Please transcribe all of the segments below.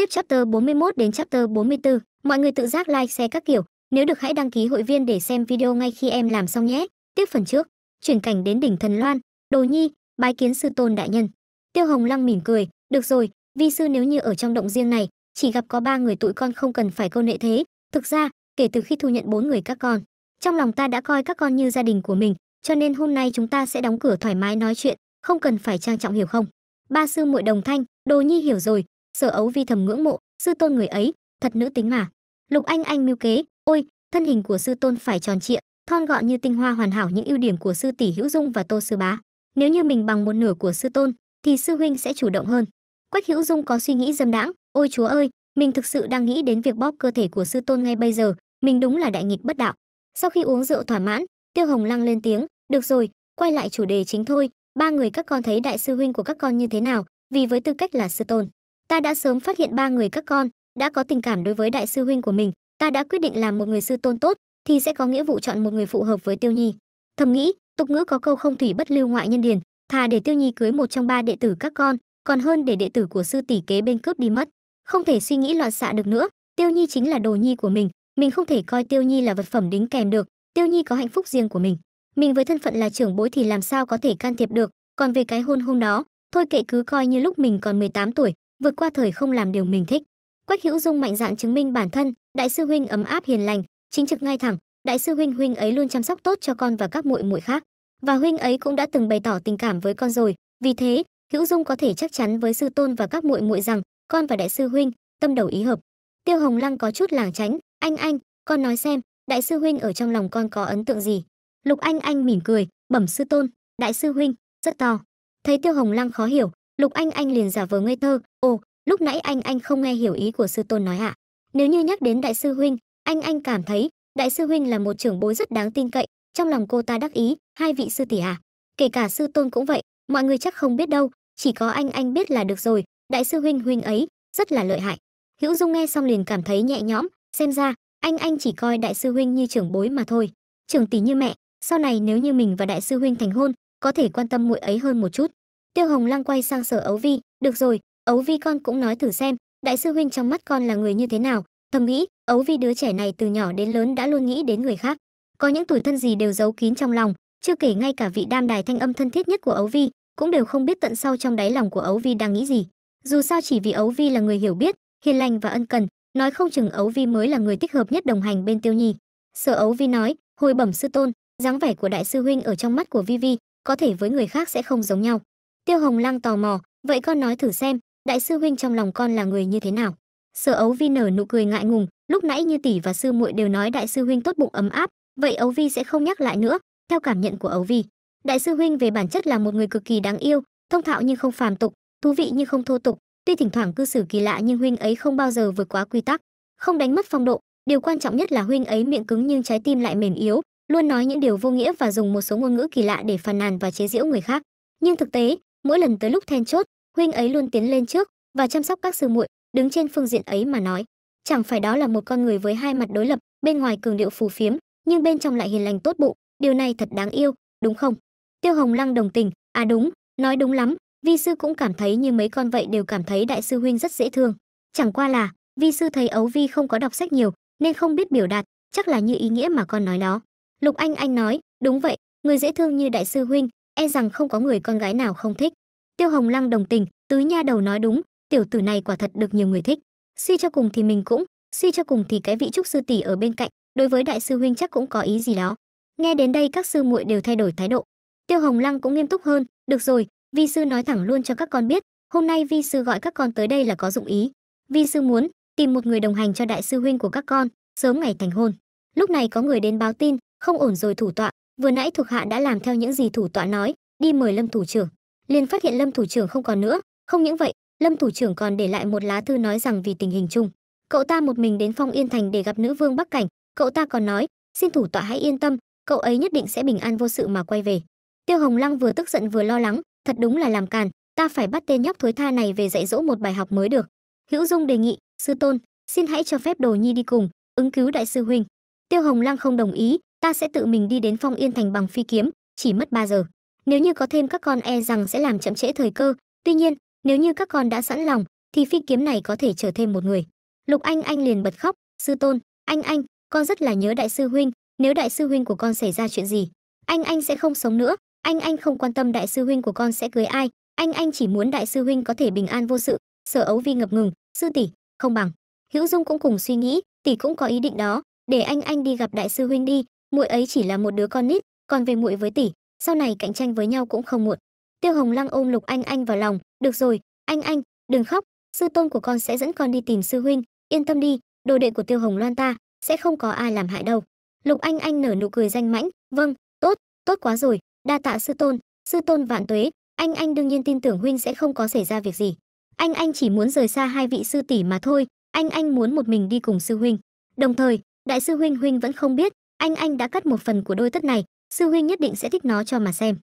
Tiếp chapter 41 đến chapter 44, mọi người tự giác like share các kiểu, nếu được hãy đăng ký hội viên để xem video ngay khi em làm xong nhé. Tiếp phần trước, chuyển cảnh đến đỉnh Thần Loan, Đồ Nhi, bái kiến sư tôn đại nhân. Tiêu Hồng Lăng mỉm cười, được rồi, vi sư nếu như ở trong động riêng này, chỉ gặp có ba người tụi con không cần phải câu nệ thế. Thực ra, kể từ khi thu nhận bốn người các con, trong lòng ta đã coi các con như gia đình của mình, cho nên hôm nay chúng ta sẽ đóng cửa thoải mái nói chuyện, không cần phải trang trọng hiểu không? Ba sư muội đồng thanh, Đồ Nhi hiểu rồi, Sở Ấu Vi thầm ngưỡng mộ, sư tôn người ấy, thật nữ tính mà. Lục Anh Anh mưu kế, ôi, thân hình của sư tôn phải tròn trịa, thon gọn như tinh hoa hoàn hảo những ưu điểm của sư tỷ Hữu Dung và Tô sư bá. Nếu như mình bằng một nửa của sư tôn, thì sư huynh sẽ chủ động hơn. Quách Hữu Dung có suy nghĩ dâm đãng, ôi chúa ơi, mình thực sự đang nghĩ đến việc bóp cơ thể của sư tôn ngay bây giờ, mình đúng là đại nghịch bất đạo. Sau khi uống rượu thỏa mãn, Tiêu Hồng Lăng lên tiếng, "Được rồi, quay lại chủ đề chính thôi, ba người các con thấy đại sư huynh của các con như thế nào, vì với tư cách là sư tôn, ta đã sớm phát hiện ba người các con đã có tình cảm đối với đại sư huynh của mình, ta đã quyết định làm một người sư tôn tốt, thì sẽ có nghĩa vụ chọn một người phù hợp với Tiêu Nhi." Thầm nghĩ, tục ngữ có câu không thủy bất lưu ngoại nhân điền, thà để Tiêu Nhi cưới một trong ba đệ tử các con, còn hơn để đệ tử của sư tỷ kế bên cướp đi mất. Không thể suy nghĩ loạn xạ được nữa, Tiêu Nhi chính là đồ nhi của mình, mình không thể coi Tiêu Nhi là vật phẩm đính kèm được, Tiêu Nhi có hạnh phúc riêng của mình. Mình với thân phận là trưởng bối thì làm sao có thể can thiệp được, còn về cái hôn hôm đó, thôi kệ cứ coi như lúc mình còn 18 tuổi, vượt qua thời không làm điều mình thích. Quách Hữu Dung mạnh dạn chứng minh bản thân, đại sư huynh ấm áp hiền lành, chính trực ngay thẳng, đại sư huynh huynh ấy luôn chăm sóc tốt cho con và các muội muội khác, và huynh ấy cũng đã từng bày tỏ tình cảm với con rồi, vì thế, Hữu Dung có thể chắc chắn với sư tôn và các muội muội rằng con và đại sư huynh tâm đầu ý hợp. Tiêu Hồng Lăng có chút lảng tránh, "Anh anh, con nói xem, đại sư huynh ở trong lòng con có ấn tượng gì?" Lục Anh anh mỉm cười, bẩm sư tôn, đại sư huynh rất to. Thấy Tiêu Hồng Lăng khó hiểu, Lục Anh anh liền giả vờ ngây thơ, "Ồ, lúc nãy anh anh không nghe hiểu ý của sư tôn nói ạ. À? Nếu như nhắc đến đại sư huynh, anh anh cảm thấy đại sư huynh là một trưởng bối rất đáng tin cậy, trong lòng cô ta đắc ý, hai vị sư tỷ à? Kể cả sư tôn cũng vậy, mọi người chắc không biết đâu, chỉ có anh anh biết là được rồi, đại sư huynh huynh ấy rất là lợi hại." Hữu Dung nghe xong liền cảm thấy nhẹ nhõm, xem ra anh anh chỉ coi đại sư huynh như trưởng bối mà thôi, trưởng tỷ như mẹ, sau này nếu như mình và đại sư huynh thành hôn, có thể quan tâm muội ấy hơn một chút. Tiêu Hồng Lăng quay sang Sở Ấu Vi, "Được rồi, Ấu Vi con cũng nói thử xem, đại sư huynh trong mắt con là người như thế nào?" Thầm nghĩ, Ấu Vi đứa trẻ này từ nhỏ đến lớn đã luôn nghĩ đến người khác, có những tuổi thân gì đều giấu kín trong lòng, chưa kể ngay cả vị đam đài thanh âm thân thiết nhất của Ấu Vi cũng đều không biết tận sâu trong đáy lòng của Ấu Vi đang nghĩ gì. Dù sao chỉ vì Ấu Vi là người hiểu biết, hiền lành và ân cần, nói không chừng Ấu Vi mới là người thích hợp nhất đồng hành bên Tiêu Nhi. Sở Ấu Vi nói, hồi bẩm sư tôn, dáng vẻ của đại sư huynh ở trong mắt của Vi Vi, có thể với người khác sẽ không giống nhau. Tiêu Hồng Lăng tò mò, vậy con nói thử xem, đại sư huynh trong lòng con là người như thế nào? Sở Ấu Vi nở nụ cười ngại ngùng, lúc nãy như tỷ và sư muội đều nói đại sư huynh tốt bụng ấm áp, vậy Ấu Vi sẽ không nhắc lại nữa, theo cảm nhận của Ấu Vi. Đại sư huynh về bản chất là một người cực kỳ đáng yêu, thông thạo nhưng không phàm tục, thú vị nhưng không thô tục, tuy thỉnh thoảng cư xử kỳ lạ nhưng huynh ấy không bao giờ vượt quá quy tắc, không đánh mất phong độ, điều quan trọng nhất là huynh ấy miệng cứng nhưng trái tim lại mềm yếu, luôn nói những điều vô nghĩa và dùng một số ngôn ngữ kỳ lạ để phàn nàn và chế giễu người khác. Nhưng thực tế, mỗi lần tới lúc then chốt, huynh ấy luôn tiến lên trước và chăm sóc các sư muội, đứng trên phương diện ấy mà nói, chẳng phải đó là một con người với hai mặt đối lập, bên ngoài cường điệu phù phiếm, nhưng bên trong lại hiền lành tốt bụng, điều này thật đáng yêu, đúng không? Tiêu Hồng Lăng đồng tình, à đúng, nói đúng lắm, vi sư cũng cảm thấy như mấy con vậy đều cảm thấy đại sư huynh rất dễ thương. Chẳng qua là, vi sư thấy ấu vi không có đọc sách nhiều, nên không biết biểu đạt, chắc là như ý nghĩa mà con nói đó. Lục Anh Anh nói, đúng vậy, người dễ thương như đại sư huynh, e rằng không có người con gái nào không thích. Tiêu Hồng Lăng đồng tình, tứ nha đầu nói đúng, tiểu tử này quả thật được nhiều người thích. Suy cho cùng thì mình cũng, suy cho cùng thì cái vị trúc sư tỷ ở bên cạnh, đối với đại sư huynh chắc cũng có ý gì đó. Nghe đến đây các sư muội đều thay đổi thái độ. Tiêu Hồng Lăng cũng nghiêm túc hơn, được rồi, vi sư nói thẳng luôn cho các con biết, hôm nay vi sư gọi các con tới đây là có dụng ý. Vi sư muốn tìm một người đồng hành cho đại sư huynh của các con, sớm ngày thành hôn. Lúc này có người đến báo tin, không ổn rồi thủ tọa, vừa nãy thuộc hạ đã làm theo những gì thủ tọa nói, đi mời Lâm thủ trưởng. Liền phát hiện Lâm thủ trưởng không còn nữa, không những vậy, Lâm thủ trưởng còn để lại một lá thư nói rằng vì tình hình chung, cậu ta một mình đến Phong Yên thành để gặp nữ vương Bắc Cảnh, cậu ta còn nói, xin thủ tọa hãy yên tâm, cậu ấy nhất định sẽ bình an vô sự mà quay về. Tiêu Hồng Lăng vừa tức giận vừa lo lắng, thật đúng là làm càn, ta phải bắt tên nhóc thối tha này về dạy dỗ một bài học mới được. Hữu Dung đề nghị, sư tôn, xin hãy cho phép Đồ Nhi đi cùng, ứng cứu đại sư huynh. Tiêu Hồng Lăng không đồng ý, ta sẽ tự mình đi đến Phong Yên thành bằng phi kiếm, chỉ mất 3 giờ. Nếu như có thêm các con e rằng sẽ làm chậm trễ thời cơ, tuy nhiên, nếu như các con đã sẵn lòng, thì phi kiếm này có thể chở thêm một người. Lục anh anh liền bật khóc. Sư tôn anh anh con rất là nhớ đại sư huynh. Nếu đại sư huynh của con xảy ra chuyện gì anh anh sẽ không sống nữa. Anh anh không quan tâm đại sư huynh của con sẽ cưới ai. Anh anh chỉ muốn đại sư huynh có thể bình an vô sự. Sở ấu vi ngập ngừng. Sư tỷ không bằng. Hữu dung cũng cùng suy nghĩ tỷ cũng có ý định đó. Để anh anh đi gặp đại sư huynh đi muội ấy chỉ là một đứa con nít còn về muội với tỷ, sau này cạnh tranh với nhau cũng không muộn. Tiêu hồng lăng ôm lục anh anh vào lòng, được rồi, anh anh, đừng khóc, sư tôn của con sẽ dẫn con đi tìm sư huynh, yên tâm đi, đồ đệ của tiêu hồng loan ta sẽ không có ai làm hại đâu. Lục anh anh nở nụ cười danh mãnh vâng tốt tốt quá rồi, đa tạ sư tôn sư tôn vạn tuế, anh anh đương nhiên tin tưởng huynh sẽ không có xảy ra việc gì. Anh anh chỉ muốn rời xa hai vị sư tỷ mà thôi, anh anh muốn một mình đi cùng sư huynh. Đồng thời, đại sư huynh huynh vẫn không biết anh anh đã cắt một phần của đôi tất này, sư huynh nhất định sẽ thích nó cho mà xem.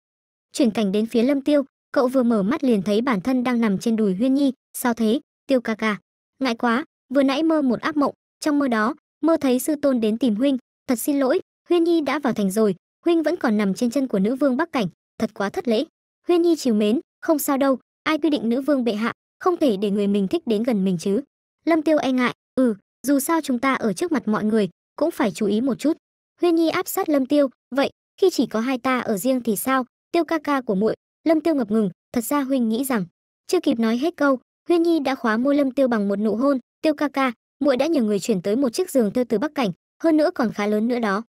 Chuyển cảnh đến phía lâm tiêu, cậu vừa mở mắt liền thấy bản thân đang nằm trên đùi huyên nhi, sao thế, tiêu ca ca? Ngại quá, vừa nãy mơ một ác mộng, trong mơ đó, mơ thấy sư tôn đến tìm huynh, thật xin lỗi, huyên nhi đã vào thành rồi, huynh vẫn còn nằm trên chân của nữ vương bắc cảnh, thật quá thất lễ. Huyên nhi chiều mến, không sao đâu, ai quy định nữ vương bệ hạ, không thể để người mình thích đến gần mình chứ. Lâm tiêu e ngại ừ dù sao chúng ta ở trước mặt mọi người, cũng phải chú ý một chút huyên nhi áp sát lâm tiêu, vậy, khi chỉ có hai ta ở riêng thì sao? Tiêu ca ca của muội. Lâm tiêu ngập ngừng, thật ra huynh nghĩ rằng, chưa kịp nói hết câu, huyên nhi đã khóa môi lâm tiêu bằng một nụ hôn. Tiêu ca ca, muội đã nhờ người chuyển tới một chiếc giường tiêu từ bắc cảnh, hơn nữa còn khá lớn nữa đó.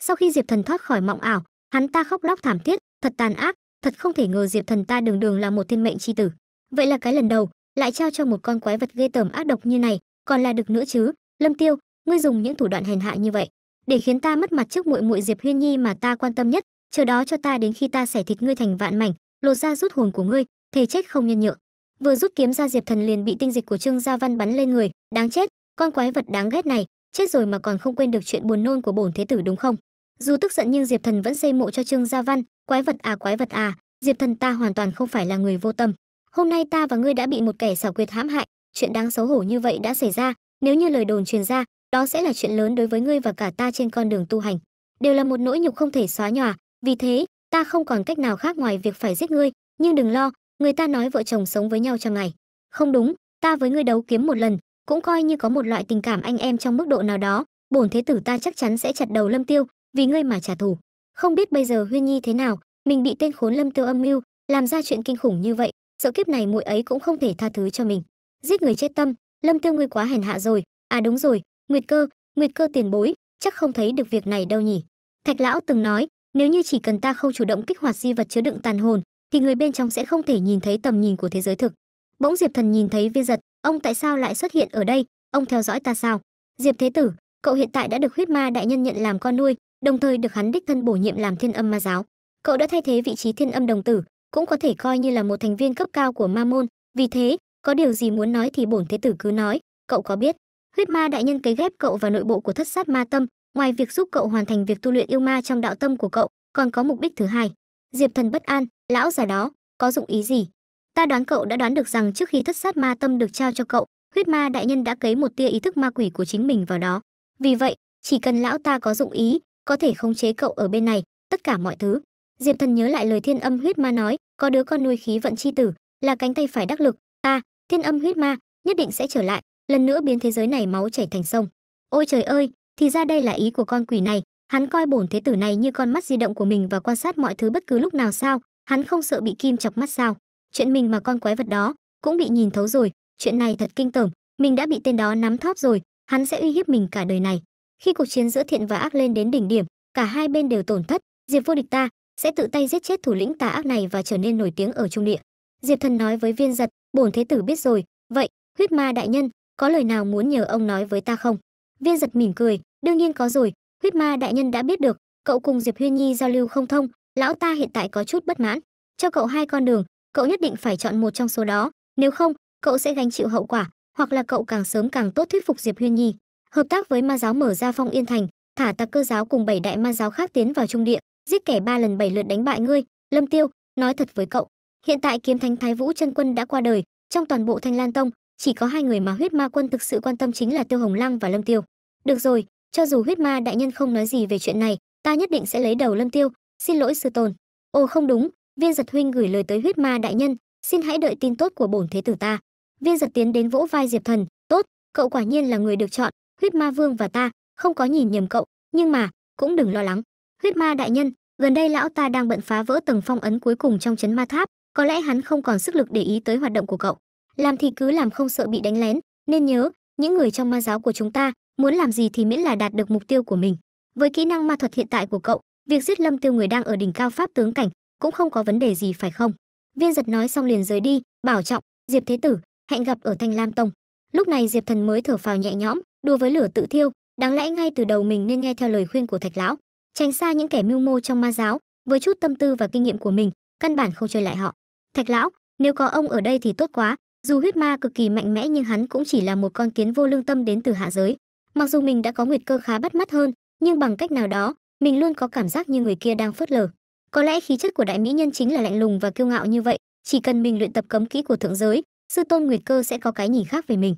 Sau khi diệp thần thoát khỏi mộng ảo, hắn ta khóc lóc thảm thiết, thật tàn ác, thật không thể ngờ diệp thần ta đường đường là một thiên mệnh chi tử. Vậy là cái lần đầu, lại trao cho một con quái vật ghê tởm ác độc như này, còn là được nữa chứ? Lâm tiêu, ngươi dùng những thủ đoạn hèn hạ như vậy để khiến ta mất mặt trước muội muội diệp huyên nhi mà ta quan tâm nhất, chờ đó cho ta đến khi ta xẻ thịt ngươi thành vạn mảnh, lột ra rút hồn của ngươi, thề chết không nhân nhượng. Vừa rút kiếm ra diệp thần liền bị tinh dịch của trương gia văn bắn lên người, đáng chết, con quái vật đáng ghét này, chết rồi mà còn không quên được chuyện buồn nôn của bổn thế tử đúng không? Dù tức giận nhưng diệp thần vẫn xây mộ cho trương gia văn, quái vật à quái vật à diệp thần ta hoàn toàn không phải là người vô tâm. Hôm nay ta và ngươi đã bị một kẻ xảo quyệt hãm hại, chuyện đáng xấu hổ như vậy đã xảy ra, nếu như lời đồn truyền ra đó sẽ là chuyện lớn đối với ngươi và cả ta trên con đường tu hành. Đều là một nỗi nhục không thể xóa nhòa. Vì thế, ta không còn cách nào khác ngoài việc phải giết ngươi. Nhưng đừng lo, người ta nói vợ chồng sống với nhau trong ngày. Không đúng, ta với ngươi đấu kiếm một lần, cũng coi như có một loại tình cảm anh em trong mức độ nào đó. Bổn thế tử ta chắc chắn sẽ chặt đầu lâm tiêu, vì ngươi mà trả thù. Không biết bây giờ huyên nhi thế nào, mình bị tên khốn lâm tiêu âm mưu, làm ra chuyện kinh khủng như vậy, sợ kiếp này muội ấy cũng không thể tha thứ cho mình. Giết người chết tâm, lâm tiêu ngươi quá hèn hạ rồi. À đúng rồi nguyệt cơ nguyệt cơ tiền bối, chắc không thấy được việc này đâu nhỉ? Thạch lão từng nói, nếu như chỉ cần ta không chủ động kích hoạt di vật chứa đựng tàn hồn, thì người bên trong sẽ không thể nhìn thấy tầm nhìn của thế giới thực. Bỗng diệp thần nhìn thấy viên giật, ông tại sao lại xuất hiện ở đây? Ông theo dõi ta sao? Diệp thế tử, cậu hiện tại đã được huyết ma đại nhân nhận làm con nuôi, đồng thời được hắn đích thân bổ nhiệm làm thiên âm ma giáo. Cậu đã thay thế vị trí thiên âm đồng tử, cũng có thể coi như là một thành viên cấp cao của ma môn. Vì thế, có điều gì muốn nói thì bổn thế tử cứ nói, cậu có biết huyết ma đại nhân cấy ghép cậu vào nội bộ của thất sát ma tâm, ngoài việc giúp cậu hoàn thành việc tu luyện yêu ma trong đạo tâm của cậu, còn có mục đích thứ hai. Diệp thần bất an, lão già đó, có dụng ý gì? Ta đoán cậu đã đoán được rằng trước khi thất sát ma tâm được trao cho cậu, huyết ma đại nhân đã cấy một tia ý thức ma quỷ của chính mình vào đó. Vì vậy, chỉ cần lão ta có dụng ý, có thể khống chế cậu ở bên này, tất cả mọi thứ. Diệp thần nhớ lại lời thiên âm huyết ma nói, có đứa con nuôi khí vận chi tử, là cánh tay phải đắc lực. Ta, thiên âm huyết ma, nhất định sẽ trở lại lần nữa biến thế giới này máu chảy thành sông. Ôi trời ơi, thì ra đây là ý của con quỷ này. Hắn coi bổn thế tử này như con mắt di động của mình và quan sát mọi thứ bất cứ lúc nào sao. Hắn không sợ bị kim chọc mắt sao. Chuyện mình mà con quái vật đó cũng bị nhìn thấu rồi. Chuyện này thật kinh tởm. Mình đã bị tên đó nắm thóp rồi. Hắn sẽ uy hiếp mình cả đời này. Khi cuộc chiến giữa thiện và ác lên đến đỉnh điểm, cả hai bên đều tổn thất. Diệp vô địch ta sẽ tự tay giết chết thủ lĩnh tà ác này và trở nên nổi tiếng ở trung địa. Diệp thần nói với viên giật, bổn thế tử biết rồi. Vậy, huyết ma đại nhân có lời nào muốn nhờ ông nói với ta không? Viên giật mỉm cười, đương nhiên có rồi, huyết ma đại nhân đã biết được, cậu cùng diệp huyên nhi giao lưu không thông, lão ta hiện tại có chút bất mãn. Cho cậu hai con đường, cậu nhất định phải chọn một trong số đó, nếu không, cậu sẽ gánh chịu hậu quả, hoặc là cậu càng sớm càng tốt thuyết phục diệp huyên nhi. Hợp tác với ma giáo mở ra phong yên thành, thả tặc cơ giáo cùng bảy đại ma giáo khác tiến vào trung địa, giết kẻ ba lần bảy lượt đánh bại ngươi, lâm tiêu, nói thật với cậu, hiện tại kiếm thánh thái vũ chân quân đã qua đời, trong toàn bộ thanh lan tông chỉ có hai người mà huyết ma quân thực sự quan tâm chính là tiêu hồng lăng và lâm tiêu. Được rồi, cho dù huyết ma đại nhân không nói gì về chuyện này, ta nhất định sẽ lấy đầu lâm tiêu. Xin lỗi sư tôn. Ồ, không đúng. Viên giật huynh gửi lời tới huyết ma đại nhân. Xin hãy đợi tin tốt của bổn thế tử ta. Viên giật tiến đến vỗ vai diệp thần. Tốt, cậu quả nhiên là người được chọn. Huyết ma vương và ta không có nhìn nhầm cậu, nhưng mà cũng đừng lo lắng. Huyết ma đại nhân, gần đây lão ta đang bận phá vỡ tầng phong ấn cuối cùng trong chấn ma tháp. Có lẽ hắn không còn sức lực để ý tới hoạt động của cậu làm thì cứ làm không sợ bị đánh lén, nên nhớ, những người trong ma giáo của chúng ta muốn làm gì thì miễn là đạt được mục tiêu của mình. Với kỹ năng ma thuật hiện tại của cậu, việc giết lâm tiêu người đang ở đỉnh cao pháp tướng cảnh cũng không có vấn đề gì phải không? Viên giật nói xong liền rời đi, bảo trọng, diệp thế tử, hẹn gặp ở thanh lam tông. Lúc này diệp thần mới thở phào nhẹ nhõm, đùa với lửa tự thiêu, đáng lẽ ngay từ đầu mình nên nghe theo lời khuyên của thạch lão. Tránh xa những kẻ mưu mô trong ma giáo, với chút tâm tư và kinh nghiệm của mình, căn bản không chơi lại họ. Thạch lão, nếu có ông ở đây thì tốt quá dù huyết ma cực kỳ mạnh mẽ nhưng hắn cũng chỉ là một con kiến vô lương tâm đến từ hạ giới. Mặc dù mình đã có nguyệt cơ khá bắt mắt hơn, nhưng bằng cách nào đó, mình luôn có cảm giác như người kia đang phớt lờ. Có lẽ khí chất của đại mỹ nhân chính là lạnh lùng và kiêu ngạo như vậy, chỉ cần mình luyện tập cấm kỹ của thượng giới, sư tôn nguyệt cơ sẽ có cái nhìn khác về mình.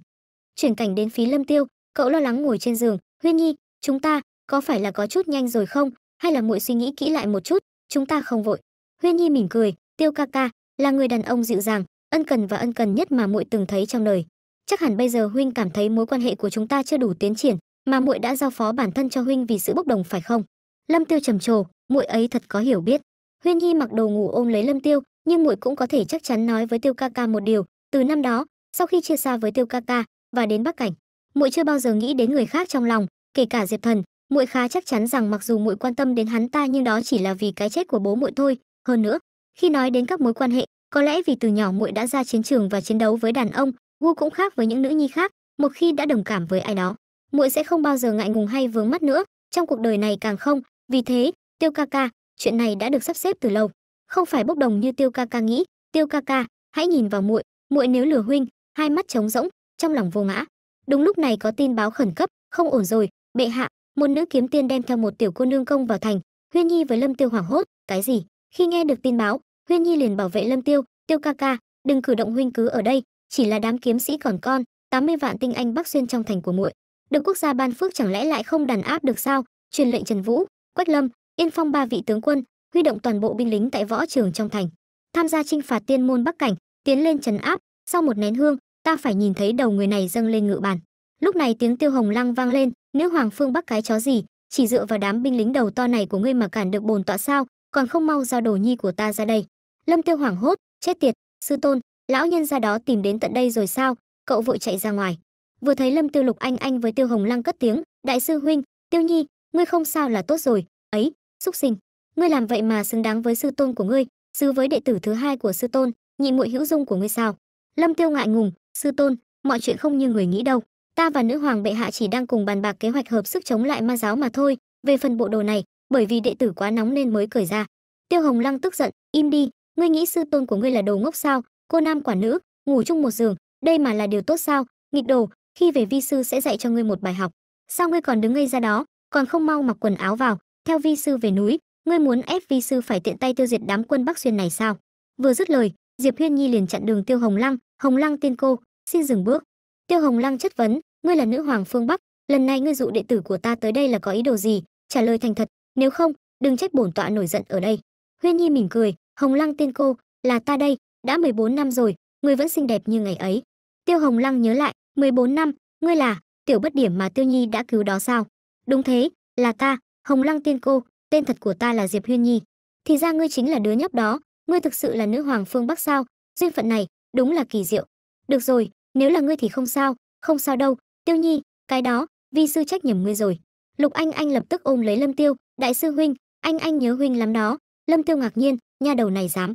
Chuyển cảnh đến phí lâm tiêu, cậu lo lắng ngồi trên giường huyên nhi, chúng ta có phải là có chút nhanh rồi không? Hay là muội suy nghĩ kỹ lại một chút, chúng ta không vội? Huyên nhi mỉm cười, tiêu ca ca, là người đàn ông dịu dàng ân cần và ân cần nhất mà muội từng thấy trong đời. Chắc hẳn bây giờ huynh cảm thấy mối quan hệ của chúng ta chưa đủ tiến triển, mà muội đã giao phó bản thân cho huynh vì sự bốc đồng, phải không? Lâm tiêu trầm trồ, muội ấy thật có hiểu biết. Huyên nhi mặc đồ ngủ ôm lấy lâm tiêu, nhưng muội cũng có thể chắc chắn nói với tiêu ca ca một điều. Từ năm đó, sau khi chia xa với tiêu ca ca và đến bắc cảnh, muội chưa bao giờ nghĩ đến người khác trong lòng, kể cả diệp thần. Muội khá chắc chắn rằng mặc dù muội quan tâm đến hắn ta, nhưng đó chỉ là vì cái chết của bố muội thôi. Hơn nữa, khi nói đến các mối quan hệ có lẽ vì từ nhỏ muội đã ra chiến trường và chiến đấu với đàn ông gu cũng khác với những nữ nhi khác, một khi đã đồng cảm với ai đó, muội sẽ không bao giờ ngại ngùng hay vướng mắt nữa. Trong cuộc đời này càng không, vì thế, tiêu ca ca, chuyện này đã được sắp xếp từ lâu. Không phải bốc đồng như tiêu ca ca nghĩ. Tiêu ca ca, hãy nhìn vào muội. Muội nếu lừa huynh, hai mắt trống rỗng, trong lòng vô ngã. Đúng lúc này có tin báo khẩn cấp, không ổn rồi, bệ hạ, một nữ kiếm tiên đem theo một tiểu cô nương công vào thành. Huyên nhi với lâm tiêu hoảng hốt, cái gì? Khi nghe được tin báo huyên nhi liền bảo vệ lâm tiêu tiêu ca ca, đừng cử động huynh cứ ở đây, chỉ là đám kiếm sĩ còn con 80 vạn tinh anh bắc xuyên trong thành của muội. Được quốc gia ban phước chẳng lẽ lại không đàn áp được sao? Truyền lệnh trần vũ, quách lâm, yên phong ba vị tướng quân, huy động toàn bộ binh lính tại võ trường trong thành. Tham gia chinh phạt tiên môn bắc cảnh, tiến lên trấn áp. Sau một nén hương, ta phải nhìn thấy đầu người này dâng lên ngự bàn. Lúc này tiếng tiêu hồng lăng vang lên, nữ hoàng phương bắc cái chó gì? Chỉ dựa vào đám binh lính đầu to này của ngươi mà cản được bồn tọa sao? Còn không mau giao đồ nhi của ta ra đây lâm tiêu hoảng hốt, chết tiệt, sư tôn, lão nhân ra đó tìm đến tận đây rồi sao? Cậu vội chạy ra ngoài. Vừa thấy lâm tiêu lục anh anh với tiêu hồng lăng cất tiếng, đại sư huynh, tiêu nhi, ngươi không sao là tốt rồi. Ấy, xúc sinh, ngươi làm vậy mà xứng đáng với sư tôn của ngươi xứ với đệ tử thứ hai của sư tôn, nhị muội hữu dung của ngươi sao? Lâm tiêu ngại ngùng, sư tôn, mọi chuyện không như người nghĩ đâu. Ta và nữ hoàng bệ hạ chỉ đang cùng bàn bạc kế hoạch hợp sức chống lại ma giáo mà thôi, về phần bộ đồ này, bởi vì đệ tử quá nóng nên mới cởi ra. Tiêu hồng lăng tức giận, im đi ngươi nghĩ sư tôn của ngươi là đồ ngốc sao? Cô nam quả nữ, ngủ chung một giường, đây mà là điều tốt sao? Nghịch đồ, khi về vi sư sẽ dạy cho ngươi một bài học. Sao ngươi còn đứng ngây ra đó? Còn không mau mặc quần áo vào. Theo vi sư về núi, ngươi muốn ép vi sư phải tiện tay tiêu diệt đám quân bắc xuyên này sao? Vừa dứt lời, diệp huyên nhi liền chặn đường tiêu hồng lăng. Hồng lăng tiên cô, xin dừng bước. Tiêu hồng lăng chất vấn, ngươi là nữ hoàng phương bắc, lần này ngươi dụ đệ tử của ta tới đây là có ý đồ gì? Trả lời thành thật, nếu không, đừng trách bổn tọa nổi giận ở đây. Huyên nhi mỉm cười hồng lăng tiên cô, là ta đây, đã 14 năm rồi, ngươi vẫn xinh đẹp như ngày ấy. Tiêu hồng lăng nhớ lại 14 năm, ngươi là tiểu bất điểm mà tiêu nhi đã cứu đó sao? Đúng thế, là ta. Hồng lăng tiên cô, tên thật của ta là diệp huyên nhi. Thì ra ngươi chính là đứa nhóc đó, ngươi thực sự là nữ hoàng phương bắc sao? Duyên phận này đúng là kỳ diệu. Được rồi, nếu là ngươi thì không sao không sao đâu. Tiêu nhi, cái đó, vi sư trách nhầm ngươi rồi. Lục anh anh lập tức ôm lấy lâm tiêu. Đại sư huynh, anh anh nhớ huynh lắm đó. Lâm tiêu ngạc nhiên nha đầu này dám.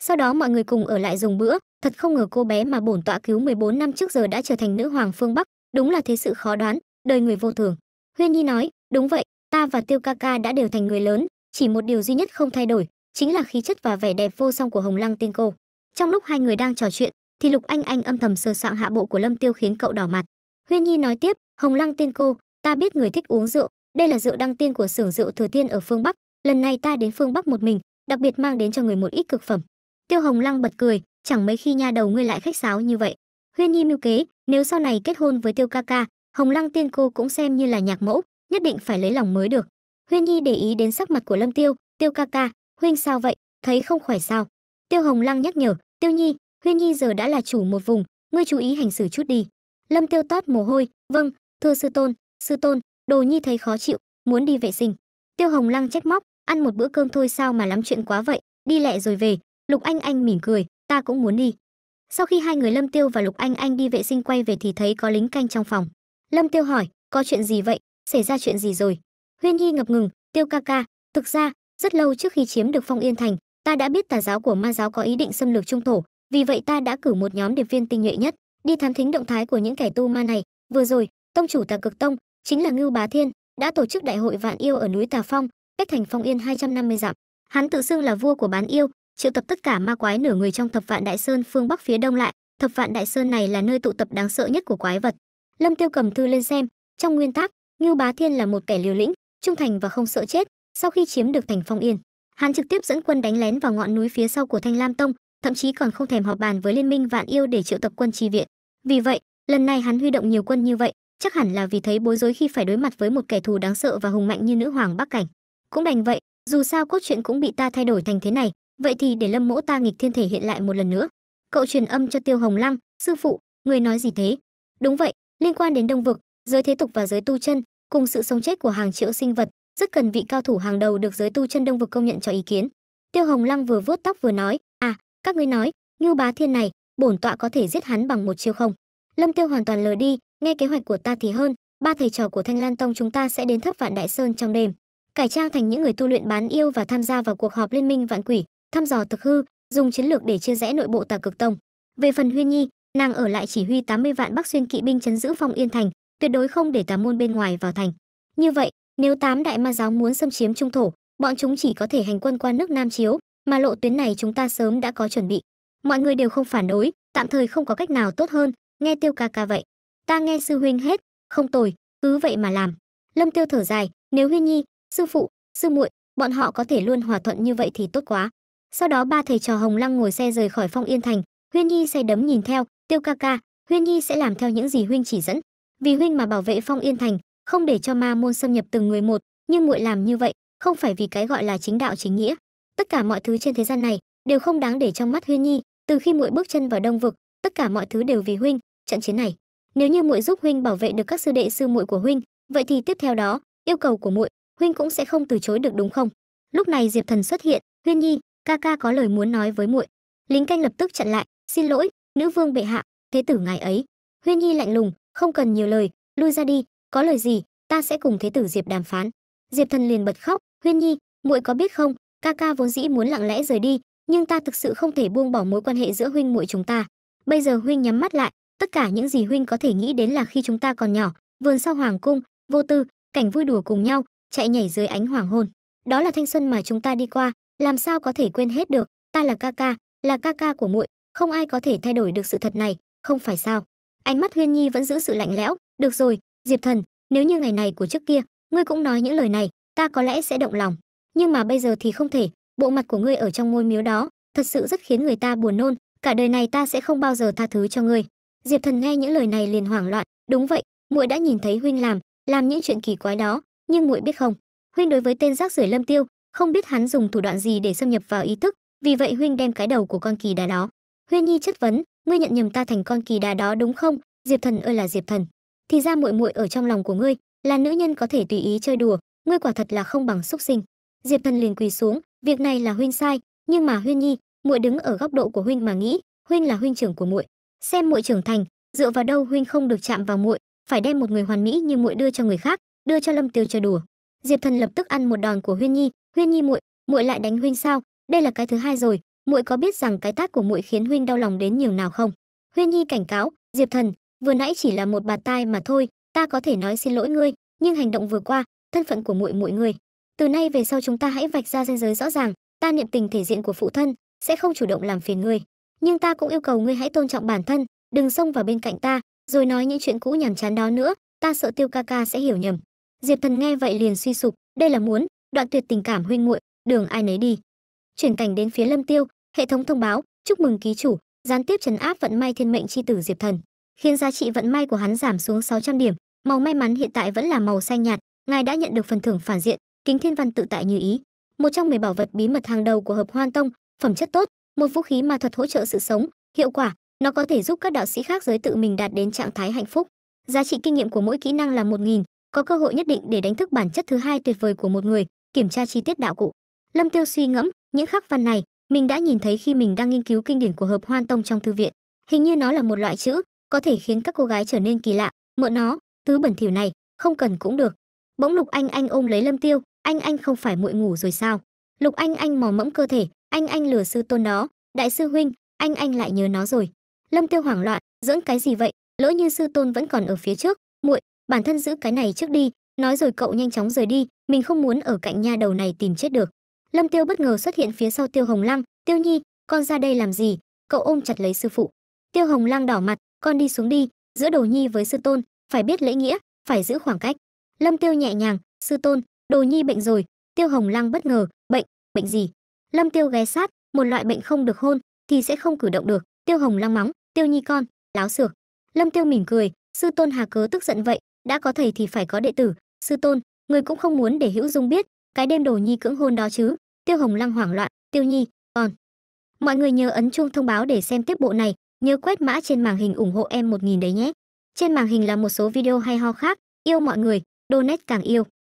Sau đó mọi người cùng ở lại dùng bữa. Thật không ngờ cô bé mà bổn tọa cứu 14 năm trước giờ đã trở thành nữ hoàng phương bắc. Đúng là thế sự khó đoán, đời người vô thường. Huyên nhi nói, đúng vậy, ta và tiêu ca ca đã đều thành người lớn. Chỉ một điều duy nhất không thay đổi, chính là khí chất và vẻ đẹp vô song của hồng lăng tiên cô. Trong lúc hai người đang trò chuyện, thì lục anh anh âm thầm sờ soạng hạ bộ của lâm tiêu khiến cậu đỏ mặt. Huyên nhi nói tiếp, hồng lăng tiên cô, ta biết người thích uống rượu. Đây là rượu đăng tiên của xưởng rượu thừa tiên ở phương bắc. Lần này ta đến phương bắc một mình đặc biệt mang đến cho người một ít cực phẩm. Tiêu hồng lăng bật cười, chẳng mấy khi nha đầu ngươi lại khách sáo như vậy. Huyên nhi mưu kế, nếu sau này kết hôn với tiêu ca ca, hồng lăng tiên cô cũng xem như là nhạc mẫu, nhất định phải lấy lòng mới được. Huyên nhi để ý đến sắc mặt của lâm tiêu tiêu ca ca, huynh sao vậy? Thấy không khỏe sao? Tiêu hồng lăng nhắc nhở, tiêu nhi, huyên nhi giờ đã là chủ một vùng, ngươi chú ý hành xử chút đi. Lâm tiêu tót mồ hôi vâng thưa sư tôn sư tôn, đồ nhi thấy khó chịu, muốn đi vệ sinh. Tiêu hồng lăng trách móc ăn một bữa cơm thôi sao mà lắm chuyện quá vậy? Đi lẹ rồi về. Lục anh anh mỉm cười, ta cũng muốn đi. Sau khi hai người lâm tiêu và lục anh anh đi vệ sinh quay về thì thấy có lính canh trong phòng. Lâm tiêu hỏi, có chuyện gì vậy? Xảy ra chuyện gì rồi? Huyên nhi ngập ngừng, tiêu ca ca, thực ra, rất lâu trước khi chiếm được phong yên thành, ta đã biết tà giáo của ma giáo có ý định xâm lược trung thổ. Vì vậy ta đã cử một nhóm điệp viên tinh nhuệ nhất đi thám thính động thái của những kẻ tu ma này. Vừa rồi, tông chủ tà cực tông, chính là ngưu bá thiên, đã tổ chức đại hội vạn yêu ở núi tà phong cách thành phong yên 250 dặm. Hắn tự xưng là vua của bán yêu, triệu tập tất cả ma quái nửa người trong thập vạn đại sơn phương bắc phía đông lại. Thập vạn đại sơn này là nơi tụ tập đáng sợ nhất của quái vật. Lâm tiêu cầm thư lên xem, trong nguyên tắc ngưu bá thiên là một kẻ liều lĩnh, trung thành và không sợ chết, sau khi chiếm được thành phong yên. Hắn trực tiếp dẫn quân đánh lén vào ngọn núi phía sau của thanh lam tông, thậm chí còn không thèm họp bàn với liên minh vạn yêu để triệu tập quân chi viện. Vì vậy, lần này hắn huy động nhiều quân như vậy, chắc hẳn là vì thấy bối rối khi phải đối mặt với một kẻ thù đáng sợ và hùng mạnh như nữ hoàng bắc cảnh cũng đành vậy, dù sao cốt truyện cũng bị ta thay đổi thành thế này, vậy thì để lâm mỗ ta nghịch thiên thể hiện lại một lần nữa. Cậu truyền âm cho tiêu hồng lăng, sư phụ người nói gì thế? Đúng vậy, liên quan đến đông vực, giới thế tục và giới tu chân, cùng sự sống chết của hàng triệu sinh vật, rất cần vị cao thủ hàng đầu được giới tu chân đông vực công nhận cho ý kiến. Tiêu hồng lăng vừa vuốt tóc vừa nói à các ngươi nói, ngưu bá thiên này, bổn tọa có thể giết hắn bằng một chiêu không? Lâm tiêu hoàn toàn lờ đi, nghe kế hoạch của ta thì hơn, ba thầy trò của thanh lan tông chúng ta sẽ đến thấp vạn đại sơn trong đêm cải trang thành những người tu luyện bán yêu và tham gia vào cuộc họp liên minh vạn quỷ, thăm dò thực hư, dùng chiến lược để chia rẽ nội bộ tà cực tông. Về phần huyên nhi, nàng ở lại chỉ huy 80 vạn bắc xuyên kỵ binh chấn giữ phong yên thành, tuyệt đối không để tà môn bên ngoài vào thành. Như vậy, nếu tám đại ma giáo muốn xâm chiếm trung thổ, bọn chúng chỉ có thể hành quân qua nước nam chiếu, mà lộ tuyến này chúng ta sớm đã có chuẩn bị. Mọi người đều không phản đối, tạm thời không có cách nào tốt hơn, nghe tiêu ca ca vậy. Ta nghe sư huynh hết không tồi, cứ vậy mà làm. Lâm tiêu thở dài, nếu huyên nhi sư phụ, sư muội, bọn họ có thể luôn hòa thuận như vậy thì tốt quá. Sau đó ba thầy trò hồng lăng ngồi xe rời khỏi phong yên thành, huyên nhi say đấm nhìn theo, tiêu ca ca, huyên nhi sẽ làm theo những gì huynh chỉ dẫn. Vì huynh mà bảo vệ phong yên thành, không để cho ma môn xâm nhập từng người một, nhưng muội làm như vậy không phải vì cái gọi là chính đạo chính nghĩa. Tất cả mọi thứ trên thế gian này đều không đáng để trong mắt huyên nhi. Từ khi muội bước chân vào đông vực, tất cả mọi thứ đều vì huynh, trận chiến này. Nếu như muội giúp huynh bảo vệ được các sư đệ sư muội của huynh, vậy thì tiếp theo đó, yêu cầu của muội huynh cũng sẽ không từ chối được đúng không? Lúc này diệp thần xuất hiện huyên nhi, ca ca có lời muốn nói với muội. Lính canh lập tức chặn lại, xin lỗi, nữ vương bệ hạ, thế tử ngài ấy. Huyên nhi lạnh lùng, không cần nhiều lời, lui ra đi, có lời gì, ta sẽ cùng thế tử diệp đàm phán. Diệp thần liền bật khóc huyên nhi, muội có biết không, ca ca vốn dĩ muốn lặng lẽ rời đi, nhưng ta thực sự không thể buông bỏ mối quan hệ giữa huynh muội chúng ta. Bây giờ huynh nhắm mắt lại, tất cả những gì huynh có thể nghĩ đến là khi chúng ta còn nhỏ, vườn sau hoàng cung, vô tư, cảnh vui đùa cùng nhau chạy nhảy dưới ánh hoàng hôn. Đó là thanh xuân mà chúng ta đi qua. Làm sao có thể quên hết được? Ta là ca ca, là ca ca của muội. Không ai có thể thay đổi được sự thật này. Không phải sao? Ánh mắt huyên nhi vẫn giữ sự lạnh lẽo. Được rồi, diệp thần, nếu như ngày này của trước kia, ngươi cũng nói những lời này, ta có lẽ sẽ động lòng. Nhưng mà bây giờ thì không thể. Bộ mặt của ngươi ở trong ngôi miếu đó, thật sự rất khiến người ta buồn nôn. Cả đời này ta sẽ không bao giờ tha thứ cho ngươi. Diệp thần nghe những lời này liền hoảng loạn. Đúng vậy, muội đã nhìn thấy huynh làm làm những chuyện kỳ quái đó nhưng muội biết không, huynh đối với tên rác rưởi lâm tiêu, không biết hắn dùng thủ đoạn gì để xâm nhập vào ý thức, vì vậy huynh đem cái đầu của con kỳ đà đó. Huyên nhi chất vấn, ngươi nhận nhầm ta thành con kỳ đà đó đúng không? Diệp thần ơi là diệp thần. Thì ra muội muội ở trong lòng của ngươi là nữ nhân có thể tùy ý chơi đùa, ngươi quả thật là không bằng xúc sinh. Diệp thần liền quỳ xuống, việc này là huynh sai, nhưng mà huyên nhi, muội đứng ở góc độ của huynh mà nghĩ huynh là huynh trưởng của muội. Xem muội trưởng thành, dựa vào đâu huynh không được chạm vào muội, phải đem một người hoàn mỹ như muội đưa cho người khác đưa cho lâm tiêu chơi đùa. Diệp thần lập tức ăn một đòn của huyên nhi. Huyên nhi muội muội lại đánh huynh sao? Đây là cái thứ hai rồi. Muội có biết rằng cái tát của muội khiến huynh đau lòng đến nhiều nào không? Huyên nhi cảnh cáo, diệp thần, vừa nãy chỉ là một bạt tai mà thôi, ta có thể nói xin lỗi ngươi, nhưng hành động vừa qua, thân phận của muội muội ngươi. Từ nay về sau chúng ta hãy vạch ra ranh giới rõ ràng, ta niệm tình thể diện của phụ thân sẽ không chủ động làm phiền ngươi. Nhưng ta cũng yêu cầu ngươi hãy tôn trọng bản thân, đừng xông vào bên cạnh ta, rồi nói những chuyện cũ nhàm chán đó nữa, ta sợ tiêu ca ca sẽ hiểu nhầm diệp thần nghe vậy liền suy sụp, đây là muốn, đoạn tuyệt tình cảm huynh muội, đường ai nấy đi. Chuyển cảnh đến phía lâm tiêu, hệ thống thông báo, chúc mừng ký chủ, gián tiếp trấn áp vận may thiên mệnh chi tử diệp thần. Khiến giá trị vận may của hắn giảm xuống 600 điểm, màu may mắn hiện tại vẫn là màu xanh nhạt, ngài đã nhận được phần thưởng phản diện, kính thiên văn tự tại như ý. Một trong 10 bảo vật bí mật hàng đầu của hợp hoan tông, phẩm chất tốt, một vũ khí ma thuật hỗ trợ sự sống, hiệu quả, nó có thể giúp các đạo sĩ khác giới tự mình đạt đến trạng thái hạnh phúc. Giá trị kinh nghiệm của mỗi kỹ năng là một nghìn có cơ hội nhất định để đánh thức bản chất thứ hai tuyệt vời của một người, kiểm tra chi tiết đạo cụ. Lâm tiêu suy ngẫm, những khắc văn này, mình đã nhìn thấy khi mình đang nghiên cứu kinh điển của hợp hoan tông trong thư viện. Hình như nó là một loại chữ, có thể khiến các cô gái trở nên kỳ lạ. Mượn nó thứ bẩn thỉu này, không cần cũng được. Bỗng lục anh anh ôm lấy lâm tiêu, anh anh không phải muội ngủ rồi sao? Lục anh anh mò mẫm cơ thể, anh anh lừa sư tôn đó, đại sư huynh, anh anh lại nhớ nó rồi. Lâm tiêu hoảng loạn, dưỡng cái gì vậy? Lỡ như sư tôn vẫn còn ở phía trước, muội bản thân giữ cái này trước đi, nói rồi cậu nhanh chóng rời đi, mình không muốn ở cạnh nha đầu này tìm chết được. Lâm tiêu bất ngờ xuất hiện phía sau tiêu hồng lăng, tiêu nhi, con ra đây làm gì? Cậu ôm chặt lấy sư phụ. Tiêu hồng lăng đỏ mặt, con đi xuống đi, giữa đồ nhi với sư tôn, phải biết lễ nghĩa, phải giữ khoảng cách. Lâm tiêu nhẹ nhàng, sư tôn, đồ nhi bệnh rồi. Tiêu hồng lăng bất ngờ, bệnh bệnh gì? Lâm tiêu ghé sát, một loại bệnh không được hôn thì sẽ không cử động được. Tiêu hồng lăng mắng, tiêu nhi con, láo xược. Lâm tiêu mỉm cười, sư tôn hà cớ tức giận vậy đã có thầy thì phải có đệ tử, sư tôn, người cũng không muốn để hữu dung biết, cái đêm đồ nhi cưỡng hôn đó chứ. Tiêu hồng lăng hoảng loạn, tiêu nhi, còn mọi người nhớ ấn chuông thông báo để xem tiếp bộ này, nhớ quét mã trên màn hình ủng hộ em một nghìn đấy nhé. Trên màn hình là một số video hay ho khác, yêu mọi người, donate càng yêu.